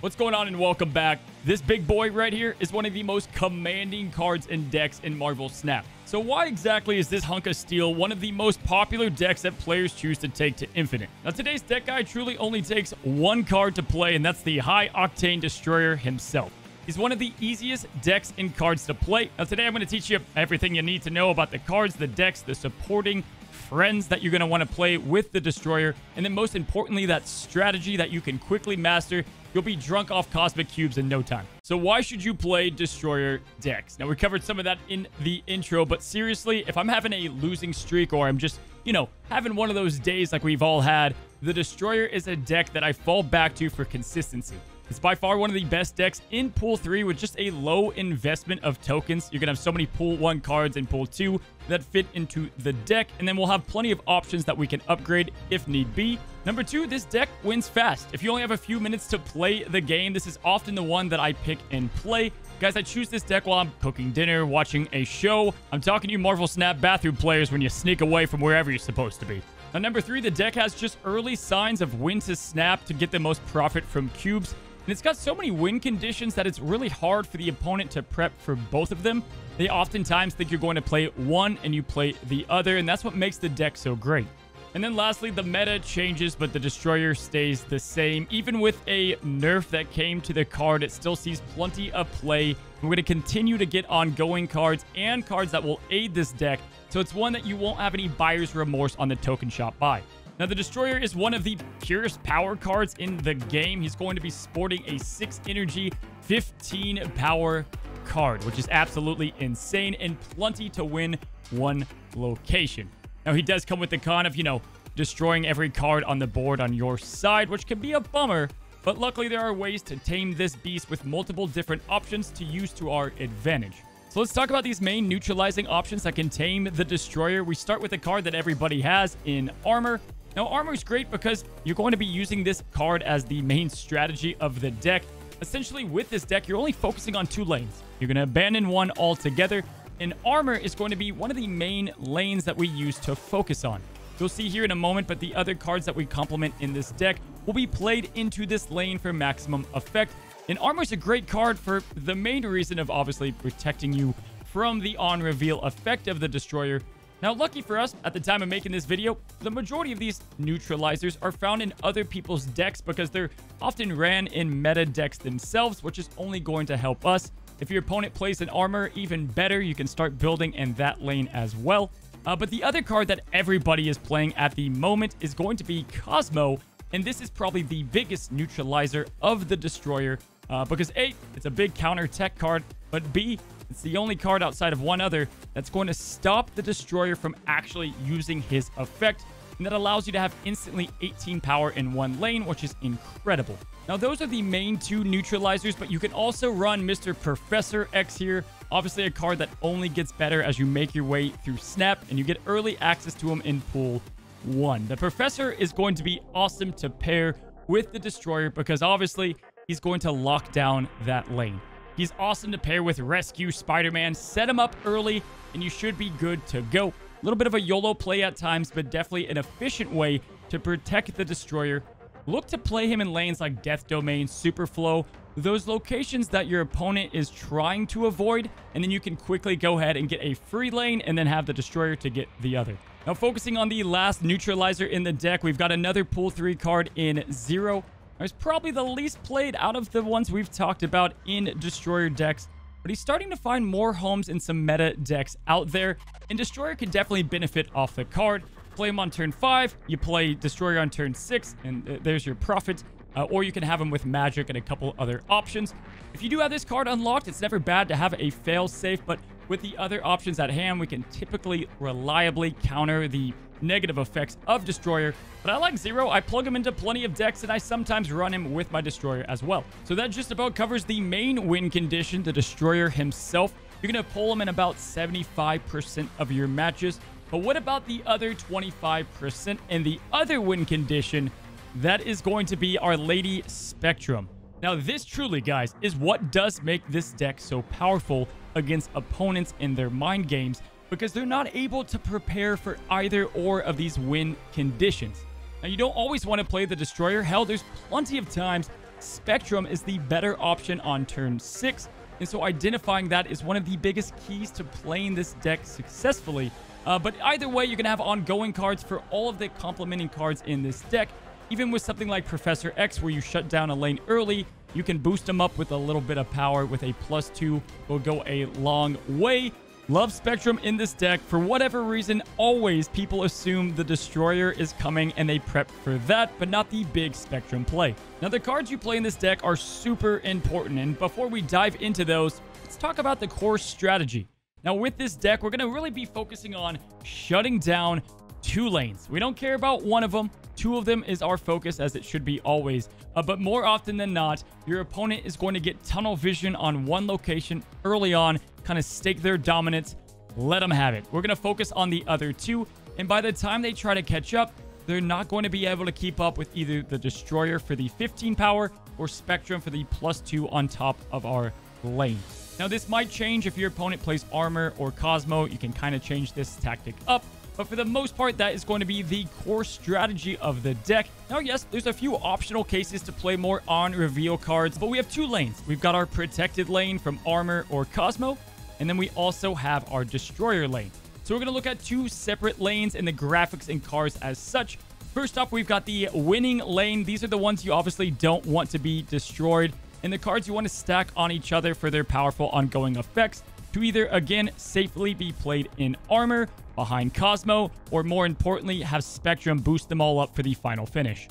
What's going on and welcome back. This big boy right here is one of the most commanding cards and decks in Marvel Snap. So why exactly is this hunk of steel one of the most popular decks that players choose to take to infinite? Now today's deck guide truly only takes one card to play and that's the High Octane Destroyer himself. He's one of the easiest decks and cards to play. Now today I'm going to teach you everything you need to know about the cards, the decks, the supporting friends that you're going to want to play with the Destroyer, and then most importantly, that strategy that you can quickly master you'll be drunk off cosmic cubes in no time. So why should you play Destroyer decks? Now, we covered some of that in the intro, but seriously, if I'm having a losing streak or I'm just, you know, having one of those days like we've all had, the Destroyer is a deck that I fall back to for consistency. It's by far one of the best decks in Pool 3 with just a low investment of tokens. You're going to have so many Pool 1 cards in Pool 2 that fit into the deck, and then we'll have plenty of options that we can upgrade if need be. Number two, this deck wins fast. If you only have a few minutes to play the game, this is often the one that I pick and play. Guys, I choose this deck while I'm cooking dinner, watching a show. I'm talking to you Marvel Snap bathroom players when you sneak away from wherever you're supposed to be. Now, number three, the deck has just early signs of when to snap to get the most profit from cubes. And it's got so many win conditions that it's really hard for the opponent to prep for both of them. They oftentimes think you're going to play one and you play the other, and that's what makes the deck so great. And then lastly, the meta changes, but the Destroyer stays the same. Even with a nerf that came to the card, it still sees plenty of play. We're going to continue to get ongoing cards and cards that will aid this deck, so it's one that you won't have any buyer's remorse on the token shop buy. Now, the Destroyer is one of the purest power cards in the game. He's going to be sporting a 6 energy, 15 power card, which is absolutely insane and plenty to win one location. Now, he does come with the con of, you know, destroying every card on the board on your side, which can be a bummer, but luckily there are ways to tame this beast with multiple different options to use to our advantage. So let's talk about these main neutralizing options that can tame the Destroyer. We start with a card that everybody has in Armor. Now, armor is great because you're going to be using this card as the main strategy of the deck. Essentially, with this deck, you're only focusing on two lanes. You're going to abandon one altogether, and armor is going to be one of the main lanes that we use to focus on. You'll see here in a moment, but the other cards that we complement in this deck will be played into this lane for maximum effect. And armor is a great card for the main reason of obviously protecting you from the on-reveal effect of the Destroyer, now, lucky for us, at the time of making this video, the majority of these neutralizers are found in other people's decks because they're often ran in meta decks themselves, which is only going to help us. If your opponent plays an armor, even better, you can start building in that lane as well. Uh, but the other card that everybody is playing at the moment is going to be Cosmo, and this is probably the biggest neutralizer of the Destroyer uh, because A, it's a big counter tech card, but B, it's the only card outside of one other that's going to stop the Destroyer from actually using his effect. And that allows you to have instantly 18 power in one lane, which is incredible. Now, those are the main two neutralizers, but you can also run Mr. Professor X here. Obviously, a card that only gets better as you make your way through Snap, and you get early access to him in Pool 1. The Professor is going to be awesome to pair with the Destroyer because obviously he's going to lock down that lane. He's awesome to pair with Rescue Spider-Man. Set him up early, and you should be good to go. A little bit of a YOLO play at times, but definitely an efficient way to protect the Destroyer. Look to play him in lanes like Death Domain, Superflow, those locations that your opponent is trying to avoid, and then you can quickly go ahead and get a free lane and then have the Destroyer to get the other. Now, focusing on the last neutralizer in the deck, we've got another Pool 3 card in Zero. He's probably the least played out of the ones we've talked about in Destroyer decks, but he's starting to find more homes in some meta decks out there, and Destroyer can definitely benefit off the card. Play him on turn 5, you play Destroyer on turn 6, and uh, there's your profit. Uh, or you can have him with magic and a couple other options. If you do have this card unlocked, it's never bad to have a fail-safe, but with the other options at hand, we can typically reliably counter the negative effects of Destroyer. But I like Zero. I plug him into plenty of decks, and I sometimes run him with my Destroyer as well. So that just about covers the main win condition, the Destroyer himself. You're going to pull him in about 75% of your matches. But what about the other 25% and the other win condition? That is going to be our Lady Spectrum. Now, this truly, guys, is what does make this deck so powerful against opponents in their mind games because they're not able to prepare for either or of these win conditions. Now, you don't always want to play the Destroyer. Hell, there's plenty of times Spectrum is the better option on turn 6. And so identifying that is one of the biggest keys to playing this deck successfully. Uh, but either way, you're going to have ongoing cards for all of the complementing cards in this deck. Even with something like Professor X, where you shut down a lane early, you can boost them up with a little bit of power with a plus two. Will go a long way. Love Spectrum in this deck. For whatever reason, always people assume the Destroyer is coming and they prep for that, but not the big Spectrum play. Now, the cards you play in this deck are super important, and before we dive into those, let's talk about the core strategy. Now, with this deck, we're going to really be focusing on shutting down two lanes. We don't care about one of them. Two of them is our focus, as it should be always. Uh, but more often than not, your opponent is going to get tunnel vision on one location early on, kind of stake their dominance, let them have it. We're going to focus on the other two, and by the time they try to catch up, they're not going to be able to keep up with either the Destroyer for the 15 power or Spectrum for the plus 2 on top of our lane. Now, this might change if your opponent plays Armor or Cosmo. You can kind of change this tactic up. But for the most part, that is going to be the core strategy of the deck. Now, yes, there's a few optional cases to play more on reveal cards, but we have two lanes. We've got our protected lane from Armor or Cosmo, and then we also have our Destroyer lane. So we're going to look at two separate lanes and the graphics and cards as such. First up, we've got the winning lane. These are the ones you obviously don't want to be destroyed. And the cards you want to stack on each other for their powerful ongoing effects to either, again, safely be played in armor, behind Cosmo, or more importantly, have Spectrum boost them all up for the final finish.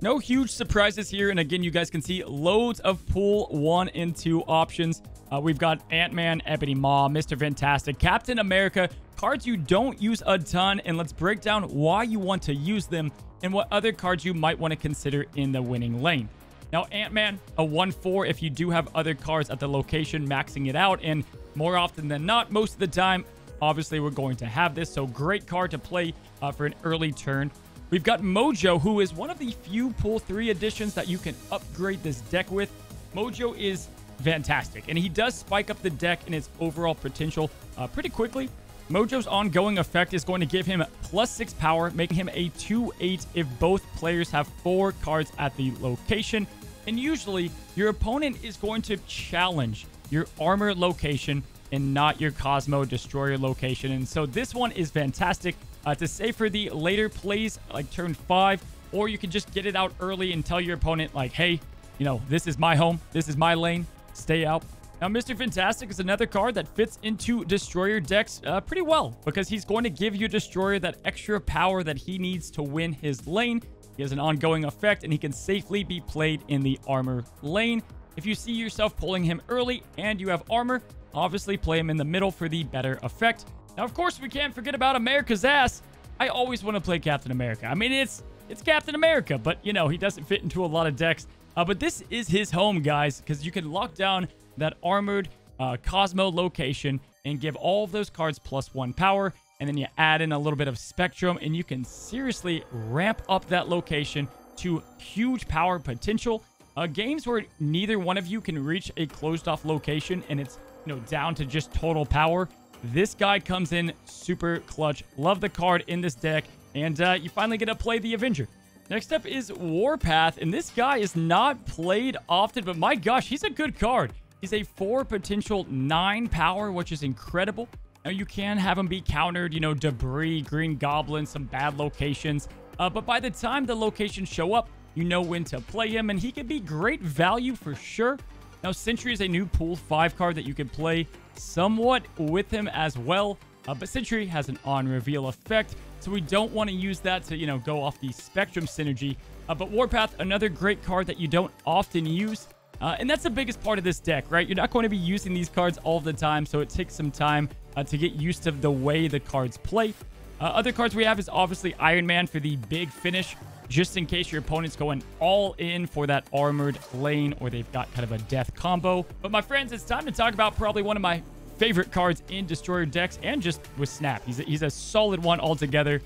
No huge surprises here, and again, you guys can see loads of pool 1 and 2 options. Uh, we've got Ant-Man, Ebony Maw, Mr. Fantastic, Captain America, cards you don't use a ton, and let's break down why you want to use them and what other cards you might want to consider in the winning lane. Now, Ant-Man, a 1-4 if you do have other cards at the location maxing it out, and more often than not, most of the time, obviously we're going to have this. So great card to play uh, for an early turn. We've got Mojo, who is one of the few Pool 3 additions that you can upgrade this deck with. Mojo is fantastic, and he does spike up the deck and its overall potential uh, pretty quickly. Mojo's ongoing effect is going to give him plus 6 power, making him a 2-8 if both players have 4 cards at the location. And usually, your opponent is going to challenge your armor location and not your Cosmo Destroyer location. And so this one is fantastic uh, to save for the later plays, like turn 5, or you can just get it out early and tell your opponent, like, hey, you know, this is my home, this is my lane, stay out. Now, Mr. Fantastic is another card that fits into Destroyer decks uh, pretty well because he's going to give you Destroyer that extra power that he needs to win his lane. He has an ongoing effect, and he can safely be played in the armor lane. If you see yourself pulling him early and you have armor, obviously play him in the middle for the better effect. Now, of course, we can't forget about America's ass. I always want to play Captain America. I mean, it's it's Captain America, but, you know, he doesn't fit into a lot of decks. Uh, but this is his home, guys, because you can lock down that armored uh, Cosmo location and give all of those cards plus one power. And then you add in a little bit of Spectrum, and you can seriously ramp up that location to huge power potential. Uh, games where neither one of you can reach a closed off location and it's you know down to just total power. This guy comes in super clutch. Love the card in this deck, and uh, you finally get to play the Avenger. Next up is Warpath, and this guy is not played often, but my gosh, he's a good card. He's a 4 potential 9 power, which is incredible. Now, you can have him be countered, you know, Debrii, green goblins, some bad locations. Uh, but by the time the locations show up, you know when to play him, and he can be great value for sure. Now, Sentry is a new Pool 5 card that you can play somewhat with him as well. Uh, but Sentry has an on-reveal effect, so we don't want to use that to, you know, go off the Spectrum synergy. Uh, but Warpath, another great card that you don't often use. Uh, and that's the biggest part of this deck, right? You're not going to be using these cards all the time, so it takes some time uh, to get used to the way the cards play. Uh, other cards we have is obviously Iron Man for the big finish just in case your opponent's going all in for that armored lane or they've got kind of a death combo. But my friends, it's time to talk about probably one of my favorite cards in Destroyer decks and just with Snap. He's a, he's a solid one altogether.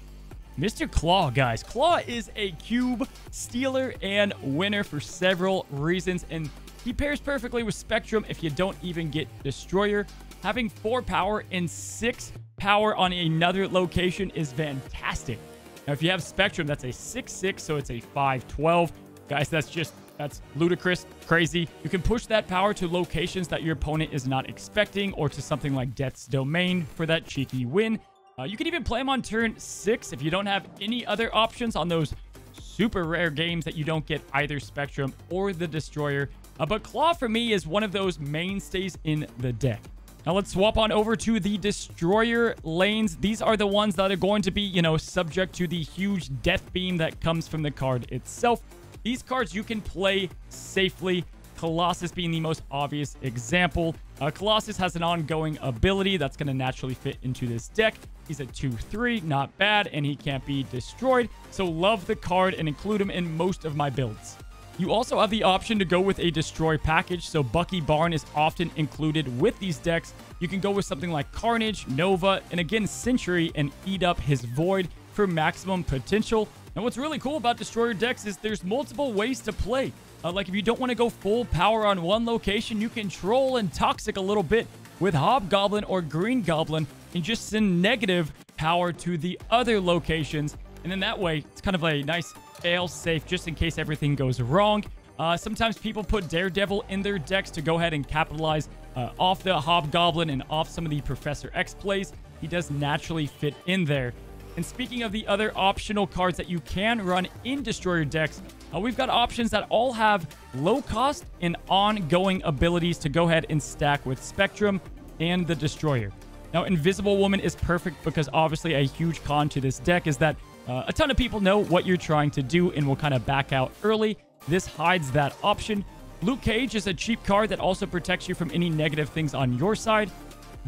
Mr. Klaw, guys. Klaw is a cube stealer and winner for several reasons, and he pairs perfectly with Spectrum if you don't even get Destroyer. Having 4 power and 6 power on another location is fantastic. Now, if you have Spectrum, that's a 6-6, so it's a 5-12. Guys, that's just That's ludicrous, crazy. You can push that power to locations that your opponent is not expecting or to something like Death's Domain for that cheeky win. Uh, you can even play them on turn 6 if you don't have any other options on those super rare games that you don't get either Spectrum or the Destroyer. Uh, but Klaw for me is one of those mainstays in the deck. Now let's swap on over to the Destroyer lanes. These are the ones that are going to be, you know, subject to the huge death beam that comes from the card itself. These cards you can play safely. Colossus being the most obvious example. Uh, Colossus has an ongoing ability that's going to naturally fit into this deck. He's a 2-3, not bad, and he can't be destroyed. So love the card and include him in most of my builds. You also have the option to go with a destroy package, so Bucky Barnes is often included with these decks. You can go with something like Carnage, Nova, and again Sentry and eat up his Void for maximum potential. And what's really cool about Destroyer decks is there's multiple ways to play. Uh, like if you don't want to go full power on one location, you can troll and toxic a little bit with Hobgoblin or Green Goblin and just send negative power to the other locations. And then that way, it's kind of a nice fail safe just in case everything goes wrong. Uh, sometimes people put Daredevil in their decks to go ahead and capitalize uh, off the Hobgoblin and off some of the Professor X plays. He does naturally fit in there. And speaking of the other optional cards that you can run in Destroyer decks, uh, we've got options that all have low cost and ongoing abilities to go ahead and stack with Spectrum and the Destroyer. Now, Invisible Woman is perfect because obviously a huge con to this deck is that uh, a ton of people know what you're trying to do and will kind of back out early. This hides that option. Luke Cage is a cheap card that also protects you from any negative things on your side.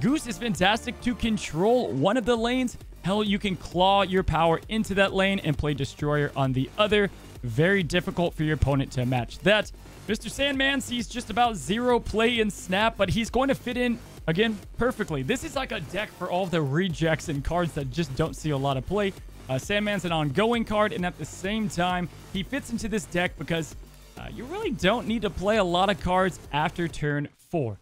Goose is fantastic to control one of the lanes Hell, you can claw your power into that lane and play Destroyer on the other. Very difficult for your opponent to match that. Mr. Sandman sees just about zero play in Snap, but he's going to fit in, again, perfectly. This is like a deck for all the rejects and cards that just don't see a lot of play. Uh, Sandman's an ongoing card, and at the same time, he fits into this deck because uh, you really don't need to play a lot of cards after turn 4.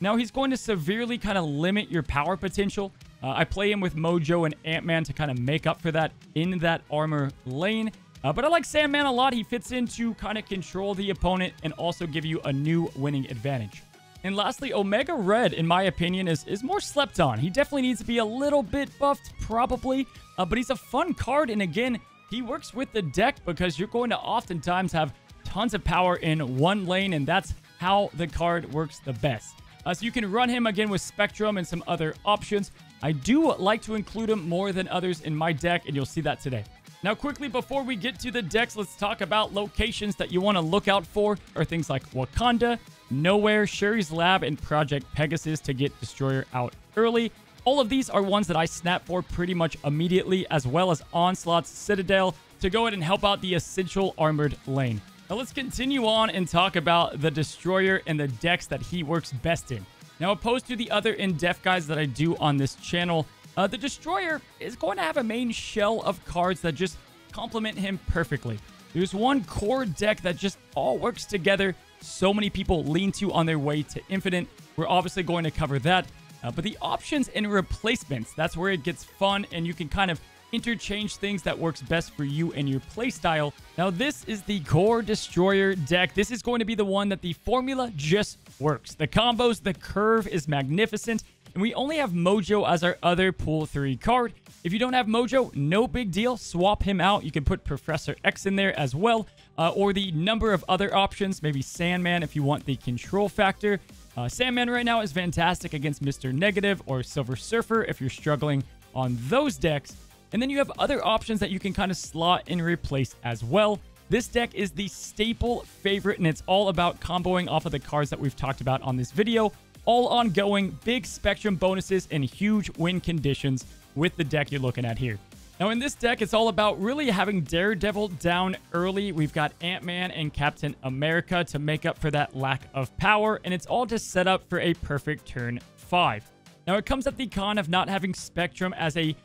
Now, he's going to severely kind of limit your power potential. Uh, I play him with Mojo and Ant-Man to kind of make up for that in that armor lane. Uh, but I like Sandman a lot. He fits in to kind of control the opponent and also give you a new winning advantage. And lastly, Omega Red, in my opinion, is, is more slept on. He definitely needs to be a little bit buffed, probably. Uh, but he's a fun card. And again, he works with the deck because you're going to oftentimes have tons of power in one lane. And that's how the card works the best. Uh, so you can run him again with Spectrum and some other options. I do like to include him more than others in my deck, and you'll see that today. Now, quickly, before we get to the decks, let's talk about locations that you want to look out for are things like Wakanda, Nowhere, Shuri's Lab, and Project Pegasus to get Destroyer out early. All of these are ones that I snap for pretty much immediately, as well as Onslaught's Citadel to go ahead and help out the essential armored lane. Now, let's continue on and talk about the Destroyer and the decks that he works best in. Now, opposed to the other in-depth guys that I do on this channel, uh, the Destroyer is going to have a main shell of cards that just complement him perfectly. There's one core deck that just all works together. So many people lean to on their way to Infinite. We're obviously going to cover that. Uh, but the options and replacements, that's where it gets fun and you can kind of interchange things that works best for you and your playstyle. Now, this is the Core Destroyer deck. This is going to be the one that the formula just works. The combos, the curve is magnificent, and we only have Mojo as our other Pool 3 card. If you don't have Mojo, no big deal. Swap him out. You can put Professor X in there as well, uh, or the number of other options, maybe Sandman if you want the control factor. Uh, Sandman right now is fantastic against Mr. Negative or Silver Surfer if you're struggling on those decks. And then you have other options that you can kind of slot and replace as well. This deck is the staple favorite, and it's all about comboing off of the cards that we've talked about on this video. All ongoing, big spectrum bonuses, and huge win conditions with the deck you're looking at here. Now, in this deck, it's all about really having Daredevil down early. We've got Ant-Man and Captain America to make up for that lack of power, and it's all just set up for a perfect turn 5. Now, it comes at the con of not having Spectrum as a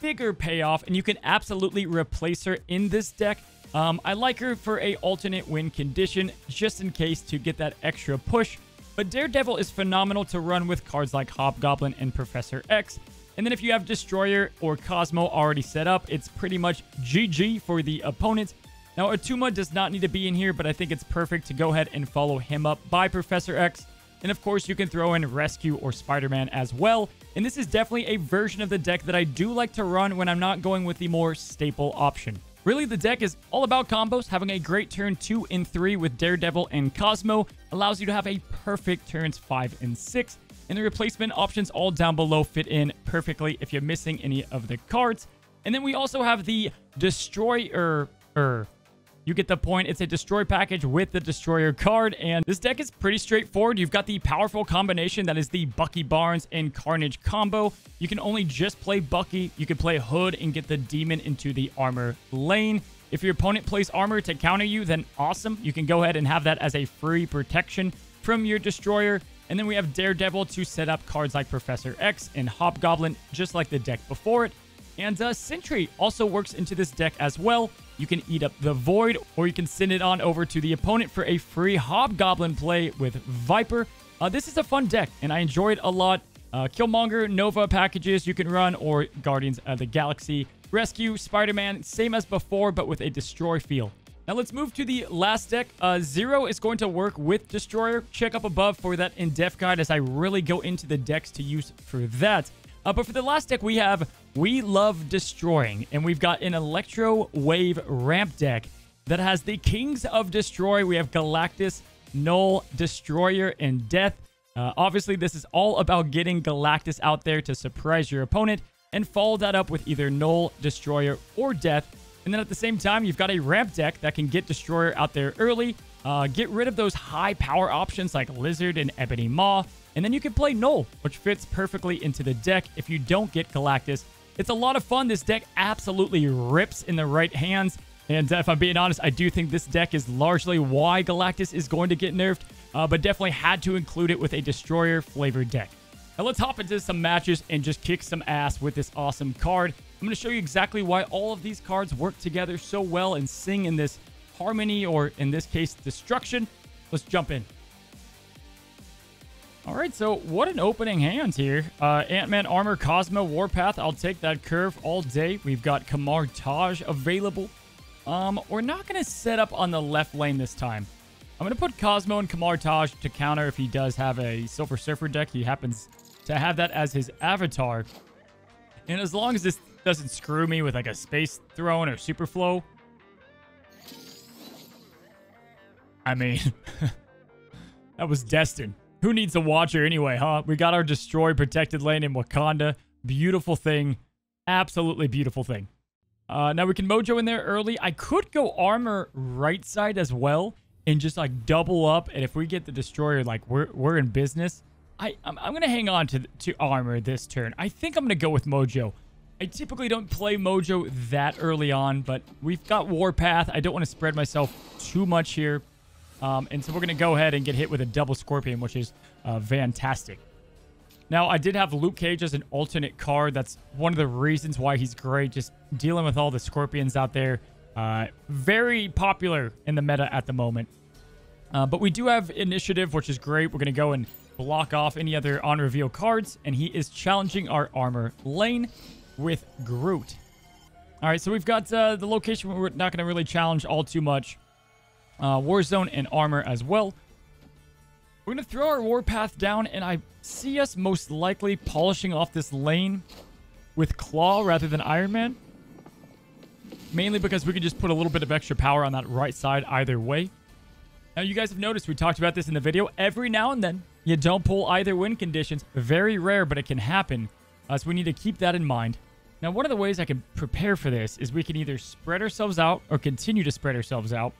bigger payoff, and you can absolutely replace her in this deck. Um, I like her for a alternate win condition, just in case to get that extra push. But Daredevil is phenomenal to run with cards like Hobgoblin and Professor X. And then if you have Destroyer or Cosmo already set up, it's pretty much GG for the opponent. Now, Atuma does not need to be in here, but I think it's perfect to go ahead and follow him up by Professor X. And of course, you can throw in Rescue or Spider-Man as well. And this is definitely a version of the deck that I do like to run when I'm not going with the more staple option. Really, the deck is all about combos. Having a great turn 2 and 3 with Daredevil and Cosmo allows you to have a perfect turns 5 and 6. And the replacement options all down below fit in perfectly if you're missing any of the cards. And then we also have the Destroyer... Er, you get the point. It's a destroy package with the destroyer card. And this deck is pretty straightforward. You've got the powerful combination that is the Bucky Barnes and Carnage combo. You can only just play Bucky. You can play Hood and get the demon into the armor lane. If your opponent plays armor to counter you, then awesome. You can go ahead and have that as a free protection from your destroyer. And then we have Daredevil to set up cards like Professor X and Hobgoblin, just like the deck before it. And uh, Sentry also works into this deck as well. You can eat up the Void, or you can send it on over to the opponent for a free Hobgoblin play with Viper. Uh, this is a fun deck, and I enjoy it a lot. Uh, Killmonger, Nova packages you can run, or Guardians of the Galaxy. Rescue, Spider-Man, same as before, but with a Destroy feel. Now let's move to the last deck. Uh, Zero is going to work with Destroyer. Check up above for that in-depth guide as I really go into the decks to use for that. Uh, but for the last deck, we have We Love Destroying. And we've got an Electro Wave ramp deck that has the Kings of Destroy. We have Galactus, Null, Destroyer, and Death. Uh, obviously, this is all about getting Galactus out there to surprise your opponent and follow that up with either Null, Destroyer, or Death. And then at the same time, you've got a ramp deck that can get Destroyer out there early, uh, get rid of those high power options like Lizard and Ebony Maw, and then you can play Null, which fits perfectly into the deck if you don't get Galactus. It's a lot of fun. This deck absolutely rips in the right hands. And if I'm being honest, I do think this deck is largely why Galactus is going to get nerfed, uh, but definitely had to include it with a Destroyer flavored deck. Now let's hop into some matches and just kick some ass with this awesome card. I'm going to show you exactly why all of these cards work together so well and sing in this harmony, or in this case, destruction. Let's jump in. All right, so what an opening hand here. Uh, Ant-Man Armor Cosmo Warpath. I'll take that curve all day. We've got Kamar Taj available. Um, we're not going to set up on the left lane this time. I'm going to put Cosmo and Kamar Taj to counter if he does have a Silver Surfer deck. He happens to have that as his avatar. And as long as this doesn't screw me with like a Space Throne or Super Flow. I mean, that was destined. Who needs a watcher anyway, huh? We got our destroy protected lane in Wakanda. Beautiful thing. Absolutely beautiful thing. Uh, now we can Mojo in there early. I could go armor right side as well and just like double up. And if we get the destroyer, like we're, we're in business. I, I'm, I'm going to hang on to, to armor this turn. I think I'm going to go with Mojo. I typically don't play Mojo that early on, but we've got Warpath. I don't want to spread myself too much here. Um, and so we're going to go ahead and get hit with a double Scorpion, which is uh, fantastic. Now, I did have Luke Cage as an alternate card. That's one of the reasons why he's great. Just dealing with all the Scorpions out there. Uh, very popular in the meta at the moment. Uh, but we do have Initiative, which is great. We're going to go and block off any other on-reveal cards. And he is challenging our armor lane with Groot. All right, so we've got uh, the location where we're not going to really challenge all too much uh, Warzone and armor as well. We're going to throw our Warpath down, and I see us most likely polishing off this lane with Klaw rather than Iron Man. Mainly because we can just put a little bit of extra power on that right side either way. Now, you guys have noticed, we talked about this in the video. Every now and then, you don't pull either win conditions. Very rare, but it can happen. Uh, so we need to keep that in mind. Now, one of the ways I can prepare for this is we can either spread ourselves out or continue to spread ourselves out.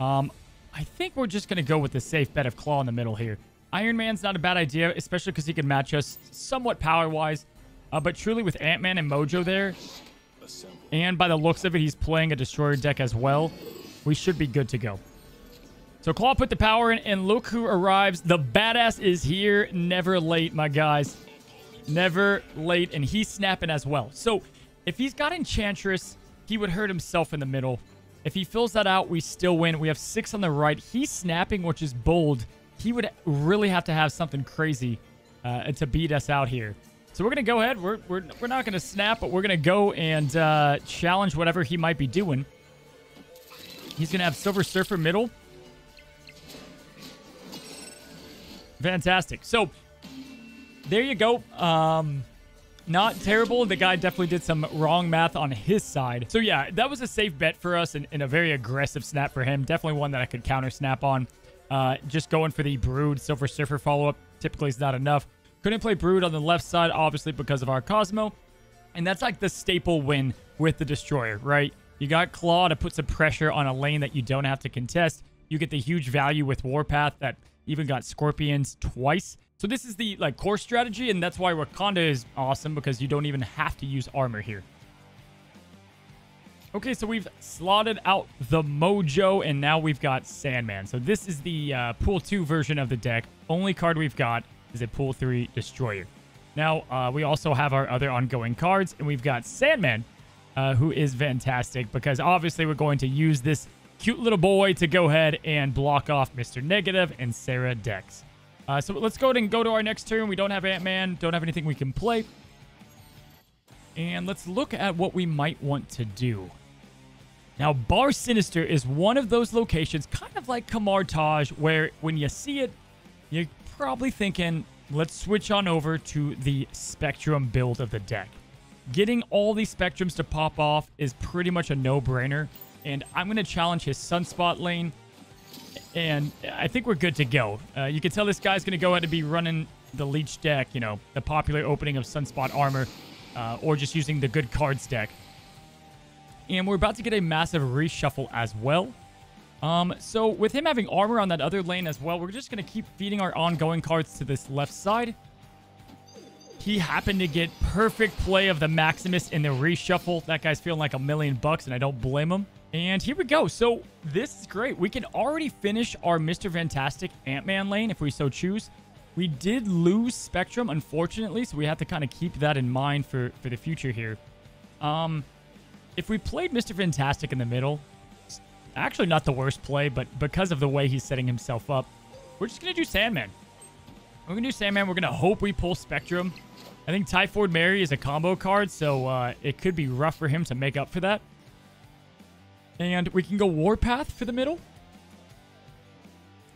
Um, I think we're just going to go with the safe bet of Klaw in the middle here. Iron Man's not a bad idea, especially because he can match us somewhat power-wise. Uh, but truly with Ant-Man and Mojo there, and by the looks of it, he's playing a Destroyer deck as well, we should be good to go. So Klaw put the power in, and look who arrives. The badass is here. Never late, my guys. Never late, and he's snapping as well. So if he's got Enchantress, he would hurt himself in the middle. If he fills that out, we still win. We have six on the right. He's snapping, which is bold. He would really have to have something crazy uh, to beat us out here. So we're going to go ahead. We're, we're, we're not going to snap, but we're going to go and uh, challenge whatever he might be doing. He's going to have Silver Surfer middle. Fantastic. So, there you go. Um, not terrible. The guy definitely did some wrong math on his side. So yeah, that was a safe bet for us and, and a very aggressive snap for him. Definitely one that I could counter snap on. Uh, just going for the Brood Silver Surfer follow-up typically is not enough. Couldn't play Brood on the left side, obviously, because of our Cosmo. And that's like the staple win with the Destroyer, right? You got Klaw to put some pressure on a lane that you don't have to contest. You get the huge value with Warpath that even got Scorpions twice. So this is the like core strategy, and that's why Wakanda is awesome because you don't even have to use armor here. Okay, so we've slotted out the Mojo, and now we've got Sandman. So this is the uh, Pool 2 version of the deck. Only card we've got is a Pool 3 Destroyer. Now, uh, we also have our other ongoing cards, and we've got Sandman, uh, who is fantastic because obviously we're going to use this cute little boy to go ahead and block off Mr. Negative and Sera decks. Uh, so let's go ahead and go to our next turn. We don't have Ant-Man, don't have anything we can play. And let's look at what we might want to do. Now, Bar Sinister is one of those locations, kind of like Kamar-Taj, where when you see it, you're probably thinking, let's switch on over to the Spectrum build of the deck. Getting all these Spectrums to pop off is pretty much a no-brainer, and I'm going to challenge his Sunspot lane and I think we're good to go. Uh, you can tell this guy's going to go ahead and be running the Leech deck, you know, the popular opening of Sunspot Armor, uh, or just using the good cards deck. And we're about to get a massive reshuffle as well. Um, so with him having armor on that other lane as well, we're just going to keep feeding our ongoing cards to this left side. He happened to get perfect play of the Maximus in the reshuffle. That guy's feeling like a million bucks, and I don't blame him. And here we go. So this is great. We can already finish our Mr. Fantastic Ant-Man lane if we so choose. We did lose Spectrum, unfortunately, so we have to kind of keep that in mind for, for the future here. Um, if we played Mr. Fantastic in the middle, actually not the worst play, but because of the way he's setting himself up, we're just going to do Sandman. We're going to do Sandman. We're going to hope we pull Spectrum. I think Typhoid Mary is a combo card, so uh, it could be rough for him to make up for that. And we can go Warpath for the middle.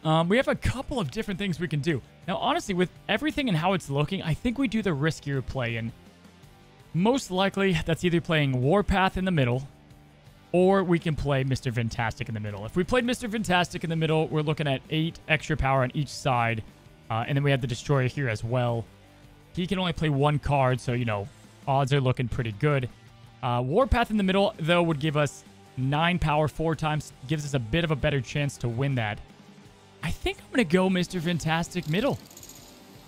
Um, we have a couple of different things we can do. Now, honestly, with everything and how it's looking, I think we do the riskier play. And most likely, that's either playing Warpath in the middle, or we can play Mr. Fantastic in the middle. If we played Mr. Fantastic in the middle, we're looking at 8 extra power on each side. Uh, and then we have the Destroyer here as well. He can only play one card, so, you know, odds are looking pretty good. Uh, Warpath in the middle, though, would give us 9 power 4 times gives us a bit of a better chance to win that. I think I'm going to go Mr. Fantastic middle.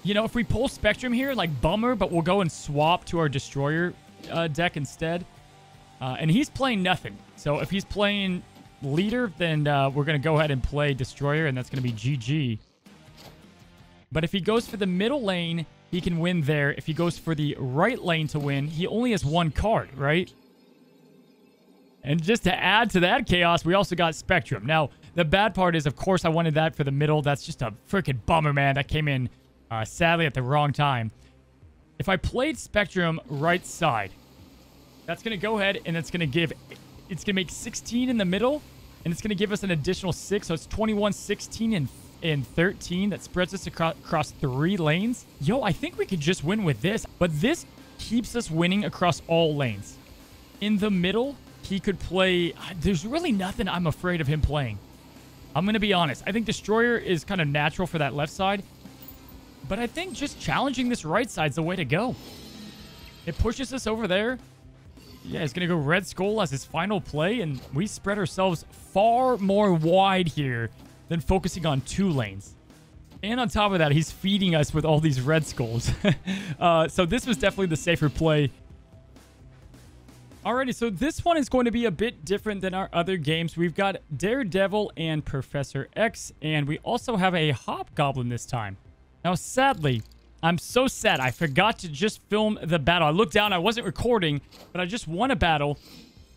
You know, if we pull Spectrum here, like bummer, but we'll go and swap to our Destroyer uh, deck instead. Uh, and he's playing nothing. So if he's playing Leader, then uh, we're going to go ahead and play Destroyer, and that's going to be GG. But if he goes for the middle lane, he can win there. If he goes for the right lane to win, he only has one card, right? And just to add to that chaos, we also got Spectrum. Now, the bad part is, of course, I wanted that for the middle. That's just a freaking bummer, man. That came in, uh, sadly, at the wrong time. If I played Spectrum right side, that's going to go ahead and it's going to give... It's going to make 16 in the middle, and it's going to give us an additional 6. So it's 21, 16, and, and 13. That spreads us across, across three lanes. Yo, I think we could just win with this. But this keeps us winning across all lanes. In the middle, he could play. There's really nothing I'm afraid of him playing. I'm going to be honest. I think Destroyer is kind of natural for that left side. But I think just challenging this right side is the way to go. It pushes us over there. Yeah, he's going to go Red Skull as his final play, and we spread ourselves far more wide here than focusing on two lanes. And on top of that, he's feeding us with all these Red Skulls. uh, so this was definitely the safer play. Alrighty, so this one is going to be a bit different than our other games. We've got Daredevil and Professor X, and we also have a Hobgoblin this time. Now, sadly, I'm so sad. I forgot to just film the battle. I looked down, I wasn't recording, but I just won a battle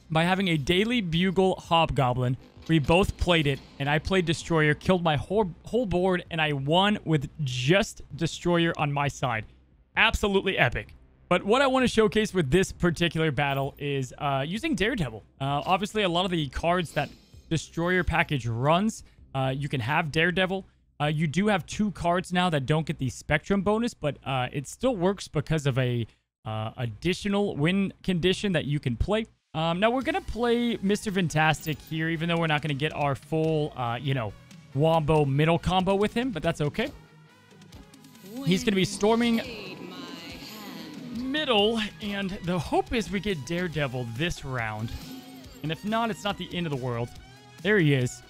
by having a Daily Bugle Hobgoblin. We both played it, and I played Destroyer, killed my whole, whole board, and I won with just Destroyer on my side. Absolutely epic. But what I want to showcase with this particular battle is uh, using Daredevil. Uh, obviously, a lot of the cards that Destroyer package runs, uh, you can have Daredevil. Uh, you do have two cards now that don't get the Spectrum bonus, but uh, it still works because of a uh, additional win condition that you can play. Um, now, we're going to play Mr. Fantastic here, even though we're not going to get our full, you know, Wombo middle combo with him, but that's okay. He's going to be storming middle, and the hope is we get Daredevil this round. And if not, it's not the end of the world. There he is.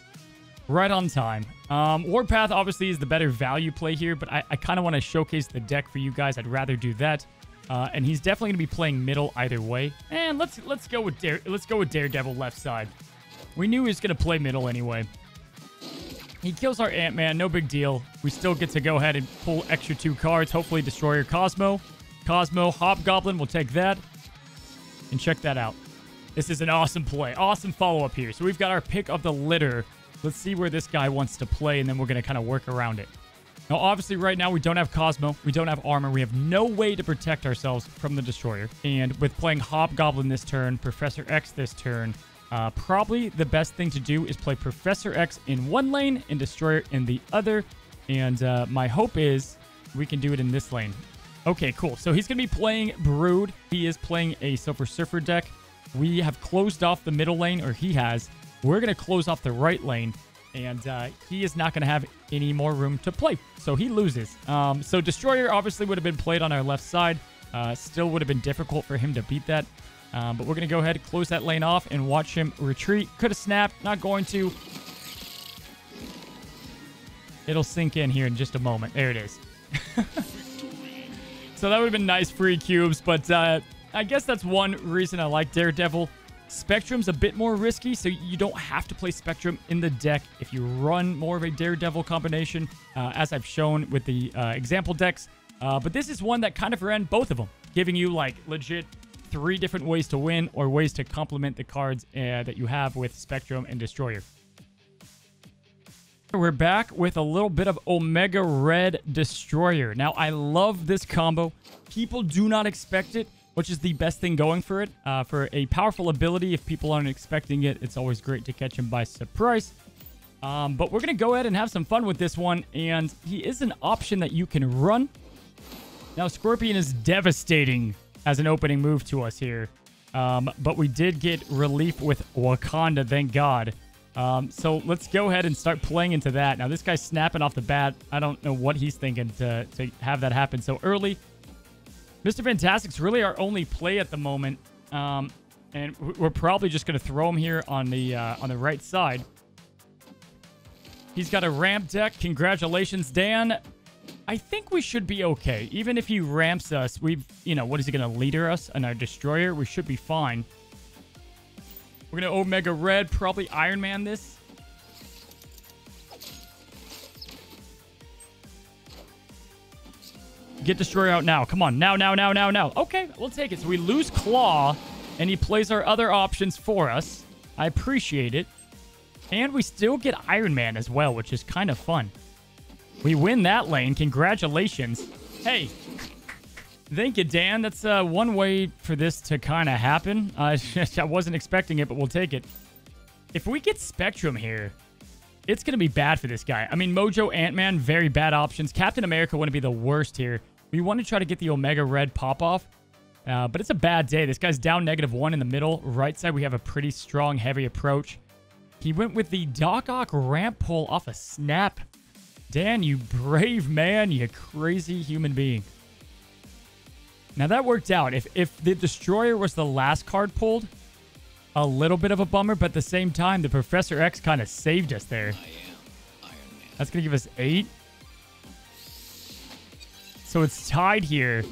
Right on time. Um, Warpath obviously is the better value play here, but I, I kind of want to showcase the deck for you guys. I'd rather do that. Uh, and he's definitely going to be playing middle either way. And let's let's go with Dare let's go with Daredevil left side. We knew he was going to play middle anyway. He kills our Ant-Man, no big deal. We still get to go ahead and pull extra two cards. Hopefully Destroyer Cosmo. Cosmo Hobgoblin, we'll take that. And check that out. This is an awesome play. Awesome follow-up here. So we've got our pick of the litter. Let's see where this guy wants to play, and then we're going to kind of work around it. Now, obviously, right now, we don't have Cosmo. We don't have armor. We have no way to protect ourselves from the Destroyer. And with playing Hobgoblin this turn, Professor X this turn, uh, probably the best thing to do is play Professor X in one lane and Destroyer in the other. And uh, my hope is we can do it in this lane. Okay, cool. So he's going to be playing Brood. He is playing a Silver Surfer deck. We have closed off the middle lane, or he has. We're going to close off the right lane, and uh, he is not going to have any more room to play. So he loses. Um, so Destroyer obviously would have been played on our left side. Uh, still would have been difficult for him to beat that. Um, but we're going to go ahead and close that lane off and watch him retreat. Could have snapped. Not going to. It'll sink in here in just a moment. There it is. so that would have been nice free cubes. But uh, I guess that's one reason I like Daredevil. Spectrum's a bit more risky, so you don't have to play Spectrum in the deck if you run more of a Daredevil combination, uh, as I've shown with the uh, example decks. Uh, but this is one that kind of ran both of them, giving you like legit three different ways to win or ways to complement the cards uh, that you have with Spectrum and Destroyer. We're back with a little bit of Omega Red Destroyer. Now, I love this combo. People do not expect it, which is the best thing going for it. Uh, for a powerful ability, if people aren't expecting it, it's always great to catch him by surprise. Um, but we're going to go ahead and have some fun with this one, and he is an option that you can run. Now, Scorpion is devastating as an opening move to us here. Um, but we did get relief with Wakanda, thank God. Um, so let's go ahead and start playing into that. Now, this guy's snapping off the bat. I don't know what he's thinking to, to have that happen so early. Mr. Fantastic's really our only play at the moment. Um, and we're probably just going to throw him here on the uh, on the right side. He's got a ramp deck. Congratulations, Dan. I think we should be okay. Even if he ramps us, we've, you know, what is he going to leader us and our destroyer? We should be fine. We're going to Omega Red, probably Iron Man this. Get Destroyer out now. Come on. Now, now, now, now, now. Okay, we'll take it. So we lose Klaw, and he plays our other options for us. I appreciate it. And we still get Iron Man as well, which is kind of fun. We win that lane. Congratulations. Hey, thank you, Dan. That's uh, one way for this to kind of happen. Uh, I wasn't expecting it, but we'll take it. If we get Spectrum here, it's going to be bad for this guy. I mean, Mojo, Ant-Man, very bad options. Captain America wouldn't be the worst here. We want to try to get the Omega Red pop-off, uh, but it's a bad day. This guy's down negative one in the middle. Right side, we have a pretty strong, heavy approach. He went with the Doc Ock ramp pull off a snap. Dan, you brave man, you crazy human being. Now that worked out. If if the Destroyer was the last card pulled, a little bit of a bummer, but at the same time, the Professor X kind of saved us there. That's going to give us eight. So it's tied here.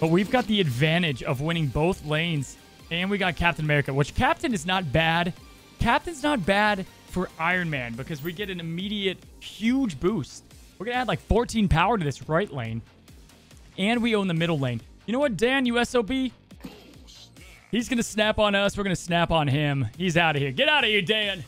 But we've got the advantage of winning both lanes. And we got Captain America, which Captain is not bad. Captain's not bad for Iron Man because we get an immediate huge boost. We're going to add like 14 power to this right lane. And we own the middle lane. You know what, Dan, you SOB? He's going to snap on us. We're going to snap on him. He's out of here. Get out of here, Dan.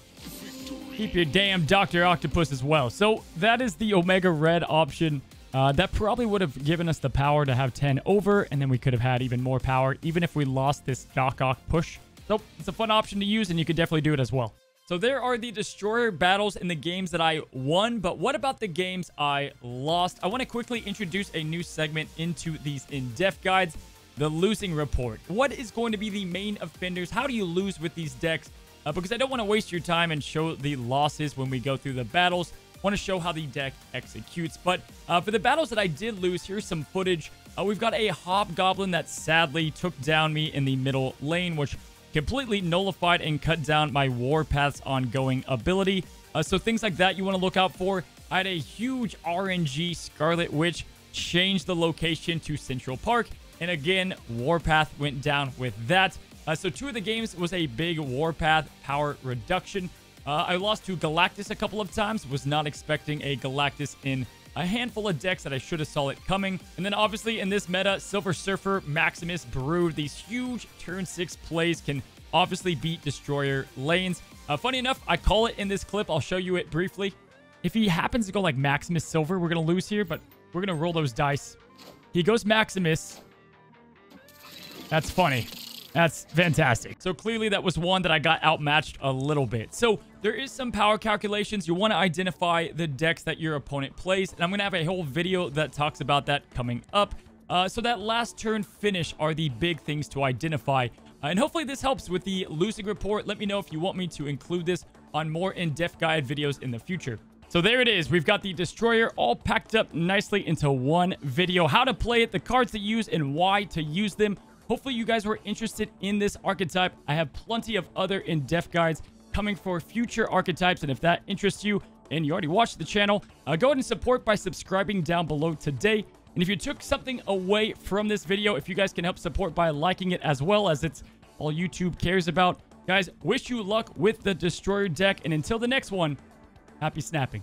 Keep your damn Dr. Octopus as well. So that is the Omega Red option. Uh, that probably would have given us the power to have 10 over, and then we could have had even more power, even if we lost this Doc Ock push. So it's a fun option to use, and you could definitely do it as well. So there are the Destroyer battles in the games that I won, but what about the games I lost? I want to quickly introduce a new segment into these in-depth guides, the losing report. What is going to be the main offenders? How do you lose with these decks? Uh, because I don't want to waste your time and show the losses when we go through the battles. I want to show how the deck executes. But uh, for the battles that I did lose, here's some footage. Uh, we've got a Hobgoblin that sadly took down me in the middle lane, which completely nullified and cut down my Warpath's ongoing ability. Uh, so things like that you want to look out for. I had a huge RNG Scarlet Witch change the location to Central Park. And again, Warpath went down with that. Uh, so two of the games was a big Warpath power reduction. Uh, I lost to Galactus a couple of times. Was not expecting a Galactus in a handful of decks that I should have saw it coming. And then obviously in this meta, Silver Surfer, Maximus, Brood, these huge turn 6 plays can obviously beat Destroyer lanes. Uh, funny enough, I call it in this clip. I'll show you it briefly. If he happens to go like Maximus Silver, we're going to lose here, but we're going to roll those dice. He goes Maximus. That's funny. That's fantastic. So clearly that was one that I got outmatched a little bit. So there is some power calculations. You want to identify the decks that your opponent plays. And I'm going to have a whole video that talks about that coming up. Uh, so that last turn finish are the big things to identify. Uh, and hopefully this helps with the losing report. Let me know if you want me to include this on more in-depth guide videos in the future. So there it is. We've got the Destroyer all packed up nicely into one video. How to play it, the cards to use, and why to use them. Hopefully you guys were interested in this archetype. I have plenty of other in-depth guides coming for future archetypes. And if that interests you and you already watched the channel, uh, go ahead and support by subscribing down below today. And if you took something away from this video, if you guys can help support by liking it as well as it's all YouTube cares about. Guys, wish you luck with the Destroyer deck. And until the next one, happy snapping.